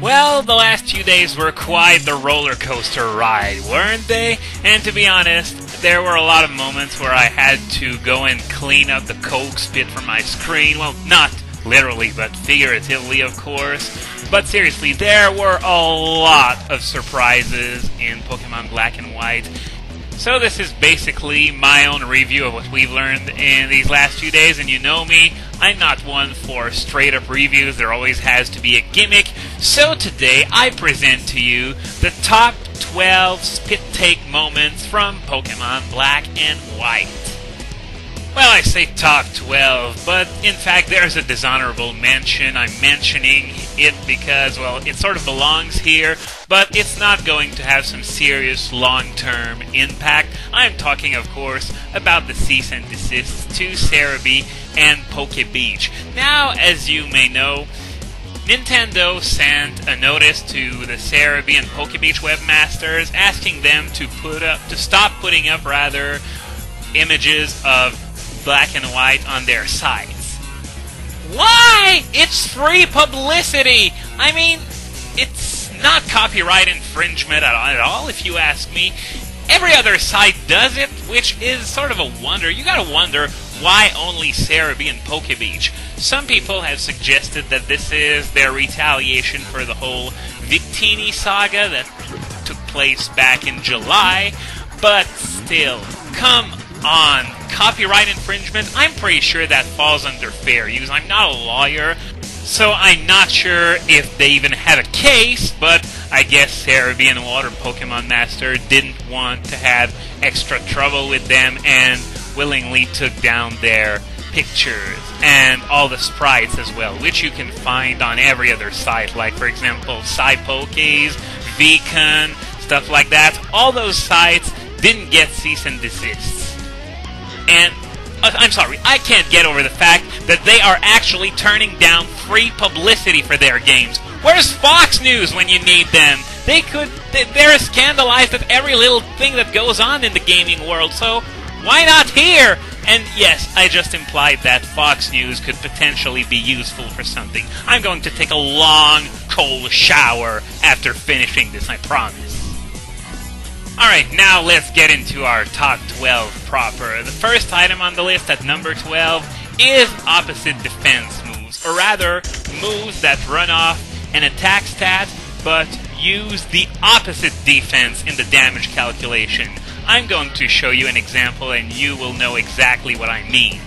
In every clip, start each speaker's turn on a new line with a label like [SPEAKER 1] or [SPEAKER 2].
[SPEAKER 1] Well, the last two days were quite the roller coaster ride, weren't they? And to be honest, there were a lot of moments where I had to go and clean up the coke spit from my screen. Well, not literally, but figuratively, of course. But seriously, there were a lot of surprises in Pokemon Black and White. So this is basically my own review of what we've learned in these last few days, and you know me, I'm not one for straight up reviews, there always has to be a gimmick. So today I present to you the top 12 spit take moments from Pokemon Black and White. Well, I say top 12, but in fact, there's a dishonorable mention. I'm mentioning it because, well, it sort of belongs here, but it's not going to have some serious long term impact. I'm talking, of course, about the cease and desist to Serebii and Poke Beach. Now, as you may know, Nintendo sent a notice to the Serebii and Poke Beach webmasters asking them to put up to stop putting up rather images of black and white on their sites. Why? It's free publicity. I mean, it's not copyright infringement at all, if you ask me. Every other site does it, which is sort of a wonder. You gotta wonder why only Serebii and Poke Beach. Some people have suggested that this is their retaliation for the whole Victini saga that took place back in July, but still, come on copyright infringement, I'm pretty sure that falls under fair use. I'm not a lawyer, so I'm not sure if they even had a case, but I guess Serebii and Water Pokemon Master didn't want to have extra trouble with them and willingly took down their pictures and all the sprites as well, which you can find on every other site, like for example Cypokes, Vcon, stuff like that. All those sites didn't get cease and desist. And uh, I'm sorry, I can't get over the fact that they are actually turning down free publicity for their games. Where's Fox News when you need them? They could. They're scandalized at every little thing that goes on in the gaming world, so why not here? And yes, I just implied that Fox News could potentially be useful for something. I'm going to take a long, cold shower after finishing this, I promise. Alright, now let's get into our top 12 proper. The first item on the list at number 12 is opposite defense moves, or rather, moves that run off an attack stat but use the opposite defense in the damage calculation. I'm going to show you an example and you will know exactly what I mean.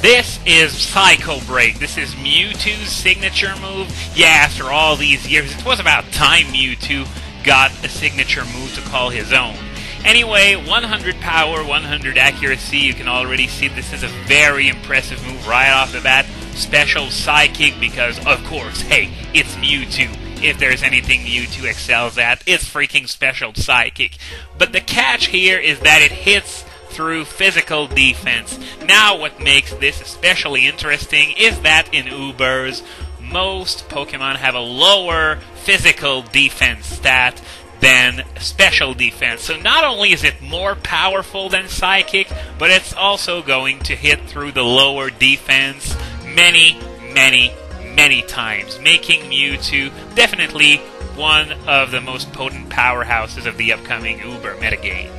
[SPEAKER 1] This is Psycho Break. This is Mewtwo's signature move. Yeah, after all these years, it was about time Mewtwo got a signature move to call his own. Anyway, 100 power, 100 accuracy. You can already see this is a very impressive move right off the bat. Special Psychic because, of course, hey, it's Mewtwo. If there's anything Mewtwo excels at, it's freaking Special Psychic. But the catch here is that it hits through physical defense. Now, what makes this especially interesting is that in Ubers, most Pokemon have a lower physical defense stat than special defense. So not only is it more powerful than Psychic, but it's also going to hit through the lower defense many, many, many times, making Mewtwo definitely one of the most potent powerhouses of the upcoming Uber metagame.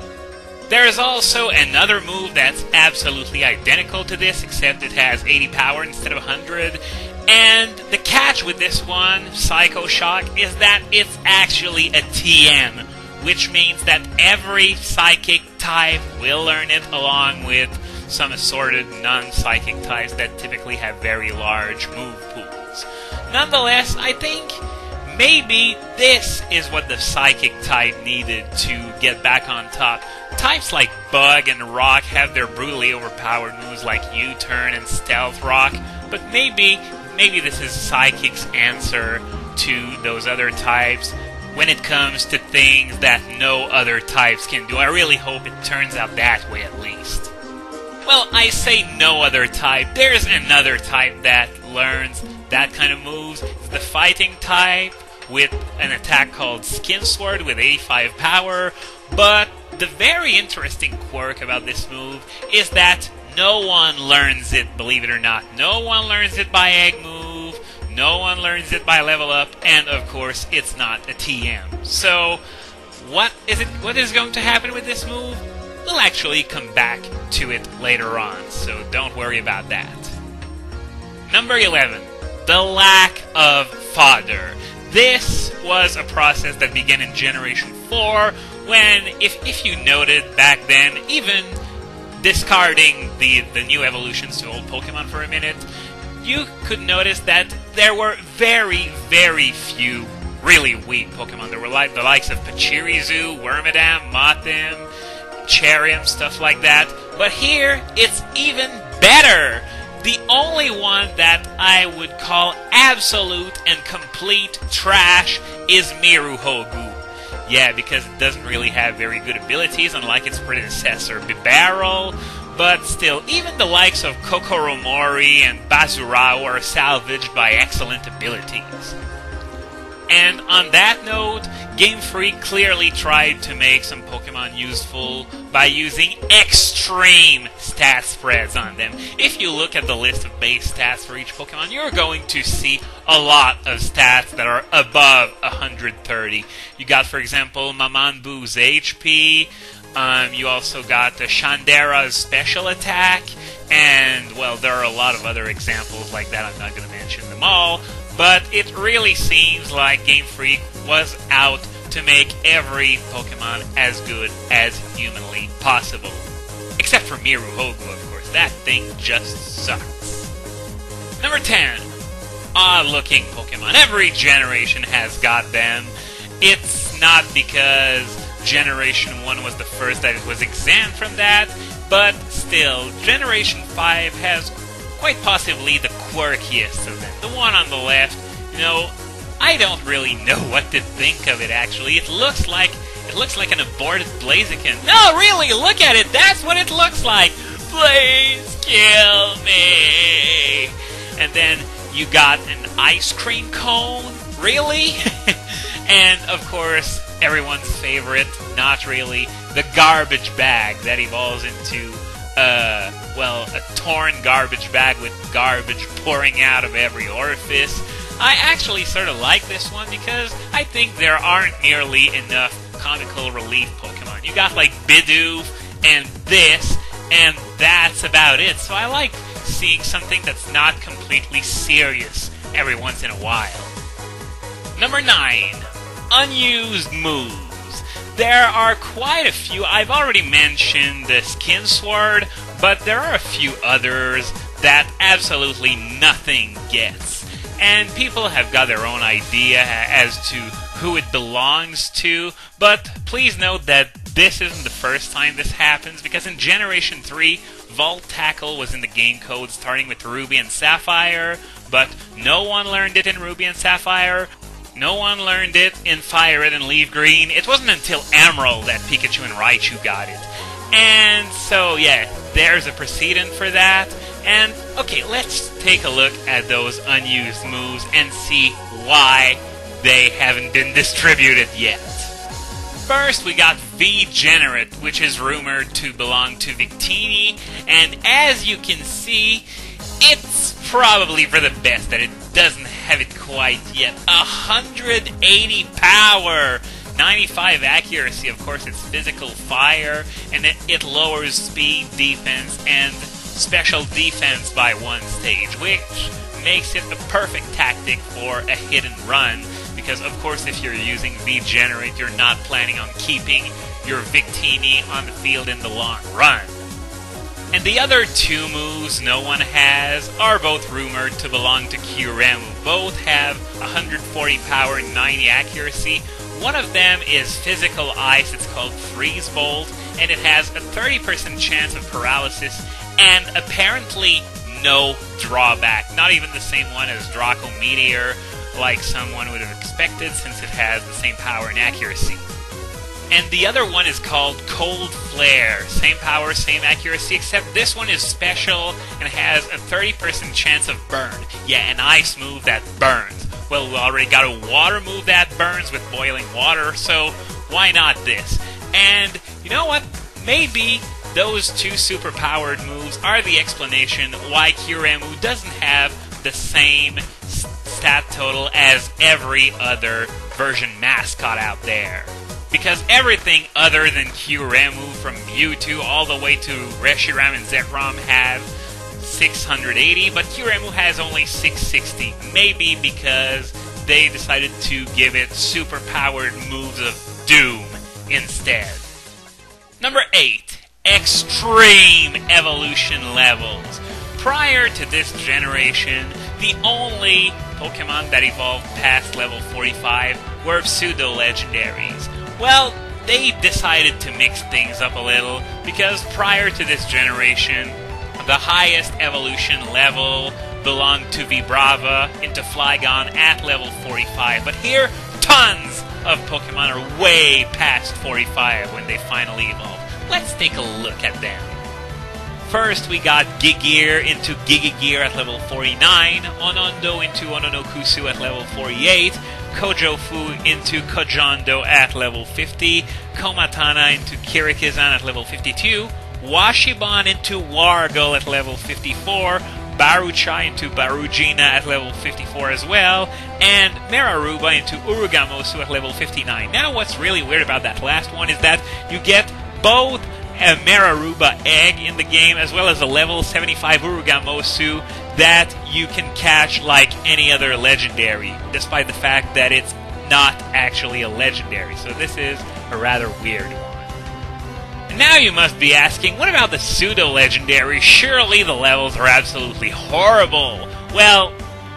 [SPEAKER 1] There is also another move that's absolutely identical to this, except it has 80 power instead of 100, and the catch with this one, Psycho Shock, is that it's actually a TM, which means that every psychic type will learn it along with some assorted non psychic types that typically have very large move pools. Nonetheless, I think maybe this is what the psychic type needed to get back on top. Types like Bug and Rock have their brutally overpowered moves like U Turn and Stealth Rock, but maybe maybe this is Psychic's answer to those other types when it comes to things that no other types can do. I really hope it turns out that way at least. Well, I say no other type. There's another type that learns that kind of moves. It's the fighting type with an attack called Skin Sword with 85 power. But the very interesting quirk about this move is that no one learns it, believe it or not. No one learns it by egg move. no one learns it by level up, and of course, it's not a TM. So, what is it? What is going to happen with this move? We'll actually come back to it later on, so don't worry about that. Number 11. The lack of fodder. This was a process that began in Generation 4 when, if, if you noted back then, even discarding the, the new evolutions to old Pokemon for a minute, you could notice that there were very, very few really weak Pokemon. There were like the likes of Pachirisu, Wormadam, Mothim, Cherium, stuff like that. But here, it's even better! The only one that I would call absolute and complete trash is Miruhogu. Yeah, because it doesn't really have very good abilities, unlike its predecessor, Bibarel. But still, even the likes of Kokoromori and Bazurao are salvaged by excellent abilities. And on that note, Game Freak clearly tried to make some Pokemon useful by using extreme stat spreads on them. If you look at the list of base stats for each Pokemon, you're going to see a lot of stats that are above 130. You got, for example, Mamanbu's HP, um, you also got the Shandera's special attack, and, well, there are a lot of other examples like that. I'm not going to mention them all. But it really seems like Game Freak was out to make every Pokemon as good as humanly possible. Except for Miruhogu, of course. That thing just sucks. Number 10. Odd looking Pokemon. Every generation has got them. It's not because Generation 1 was the first that it was exempt from that, but still, Generation 5 has quite possibly the quirkiest of them. The one on the left, you know, I don't really know what to think of it actually. It looks like it looks like an aborted Blaziken. No, really, look at it. That's what it looks like. Please kill me. And then you got an ice cream cone. Really? and of course, everyone's favorite, not really, the garbage bag that evolves into uh, well, a torn garbage bag with garbage pouring out of every orifice. I actually sort of like this one because I think there aren't nearly enough comical relief Pokemon. You got like Bidoof and this, and that's about it. So I like seeing something that's not completely serious every once in a while. Number 9. Unused moves. There are quite a few. I've already mentioned the Skin Sword, but there are a few others that absolutely nothing gets. And people have got their own idea as to who it belongs to, but please note that this isn't the first time this happens, because in Generation 3, Volt Tackle was in the game code starting with Ruby and Sapphire, but no one learned it in Ruby and Sapphire. No one learned it in Fire Red and Leaf Green. It wasn't until Emerald that Pikachu and Raichu got it. And so, yeah, there's a precedent for that. And, okay, let's take a look at those unused moves and see why they haven't been distributed yet. First, we got V-Generate, which is rumored to belong to Victini, and as you can see, it's probably for the best that it doesn't have it quite yet. 180 power! 95 accuracy, of course, it's physical fire, and it, it lowers speed, defense, and special defense by one stage, which makes it a perfect tactic for a hit and run. Because, of course, if you're using V Generate, you're not planning on keeping your Victini on the field in the long run. And the other two moves no one has are both rumored to belong to Kyurem. Both have 140 power and 90 accuracy. One of them is physical ice, it's called Freeze Bolt, and it has a 30% chance of paralysis and apparently no drawback. Not even the same one as Draco Meteor, like someone would have expected, since it has the same power and accuracy. And the other one is called Cold Flare. Same power, same accuracy, except this one is special and has a 30% chance of burn. Yeah, an ice move that burns. Well, we already got a water move that burns with boiling water, so why not this? And you know what? Maybe those two superpowered moves are the explanation why Kyuremu doesn't have the same stat total as every other version mascot out there. Because everything other than Kyuremu from Mewtwo all the way to Reshiram and Zekrom have 680, but Kyuremu has only 660. Maybe because they decided to give it super powered moves of Doom instead. Number 8 Extreme Evolution Levels. Prior to this generation, the only Pokemon that evolved past level 45 were pseudo legendaries. Well, they decided to mix things up a little because prior to this generation, the highest evolution level belonged to Vibrava into Flygon at level 45. But here, tons of Pokemon are way past 45 when they finally evolve. Let's take a look at them. First, we got Gigear into Gigagear at level 49, Onondo into Ononokusu at level 48, Kojofu into Kojondo at level 50, Komatana into Kirikizan at level 52, Washiban into Wargle at level 54, Baruchai into Barugina at level 54 as well, and Meraruba into Urugamosu at level 59. Now, what's really weird about that last one is that you get both a Meraruba egg in the game, as well as a level 75 Urugamosu that you can catch like any other legendary, despite the fact that it's not actually a legendary. So this is a rather weird one. And now you must be asking, what about the pseudo legendary? Surely the levels are absolutely horrible. Well,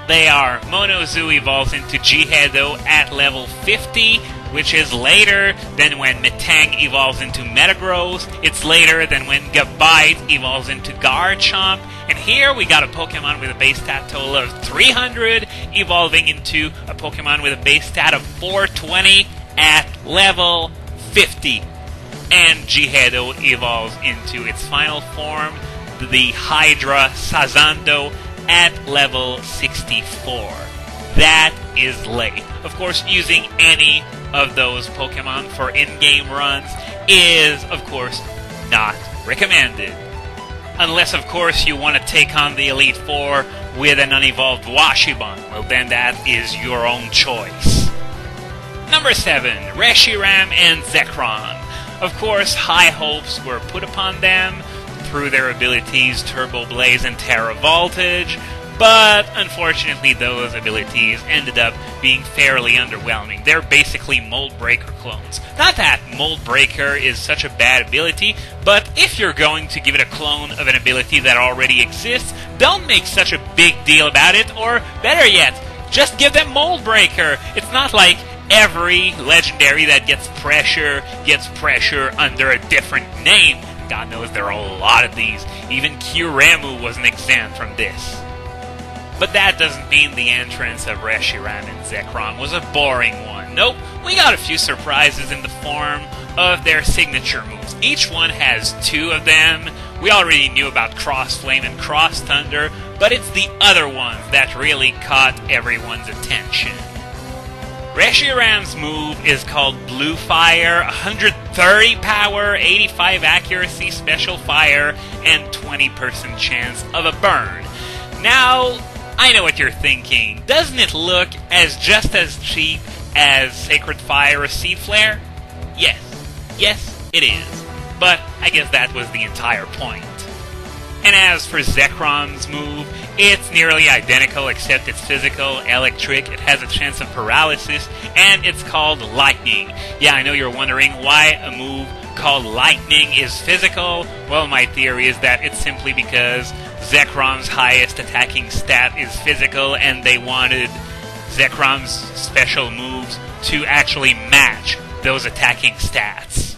[SPEAKER 1] they are. Monozu evolves into Jihedo at level 50, which is later than when Metang evolves into Metagross. It's later than when Gabite evolves into Garchomp. And here we got a Pokemon with a base stat total of 300 evolving into a Pokemon with a base stat of 420 at level 50. And Jihedo evolves into its final form, the Hydra Sazando, at level 64. That is late. Of course, using any of those Pokemon for in game runs is, of course, not recommended. Unless, of course, you want to take on the Elite Four with an unevolved Washiban. Well, then that is your own choice. Number 7 Reshiram and Zekrom. Of course, high hopes were put upon them through their abilities Turbo Blaze and Terra Voltage, but unfortunately, those abilities ended up being fairly underwhelming. They're basically Mold Breaker clones. Not that Mold Breaker is such a bad ability, but if you're going to give it a clone of an ability that already exists, don't make such a big deal about it, or better yet, just give them Mold Breaker. It's not like every legendary that gets pressure gets pressure under a different name. God knows there are a lot of these. Even Kyuremu wasn't exempt from this. But that doesn't mean the entrance of Reshiram and Zekrom was a boring one. Nope, we got a few surprises in the form of their signature moves. Each one has two of them. We already knew about Cross Flame and Cross Thunder, but it's the other ones that really caught everyone's attention. Reshiram's move is called Blue Fire, 130 power, 85 accuracy, special fire, and 20% chance of a burn. Now, I know what you're thinking. Doesn't it look as just as cheap as Sacred Fire or Sea Flare? Yes. Yes, it is. But I guess that was the entire point. And as for Zekrom's move, it's nearly identical except it's physical, electric, it has a chance of paralysis, and it's called Lightning. Yeah, I know you're wondering why a move called Lightning is physical. Well, my theory is that it's simply because Zekrom's highest attacking stat is physical, and they wanted Zekrom's special moves to actually match those attacking stats.